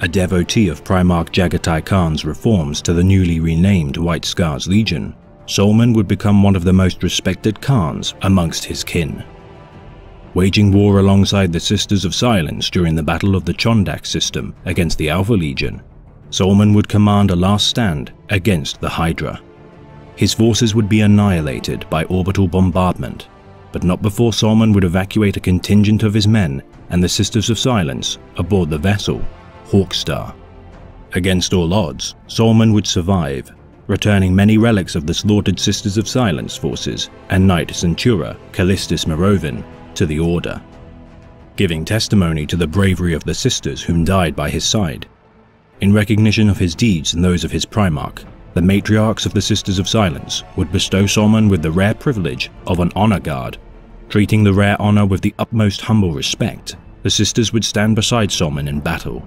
a devotee of Primarch Jaghatai Khan's reforms to the newly renamed White Scars Legion, Tsolmon would become one of the most respected Khans amongst his kin. Waging war alongside the Sisters of Silence during the Battle of the Chondax system against the Alpha Legion, Tsolmon would command a last stand against the Hydra. His forces would be annihilated by orbital bombardment, but not before Tsolmon would evacuate a contingent of his men and the Sisters of Silence aboard the vessel Hawkstar. Against all odds, Tsolmon would survive, returning many relics of the slaughtered Sisters of Silence forces and Knight Centura Callistus Merovin to the Order, giving testimony to the bravery of the sisters whom died by his side. In recognition of his deeds and those of his Primarch, the matriarchs of the Sisters of Silence would bestow Tsolmon with the rare privilege of an honor guard. Treating the rare honor with the utmost humble respect, the sisters would stand beside Tsolmon in battle,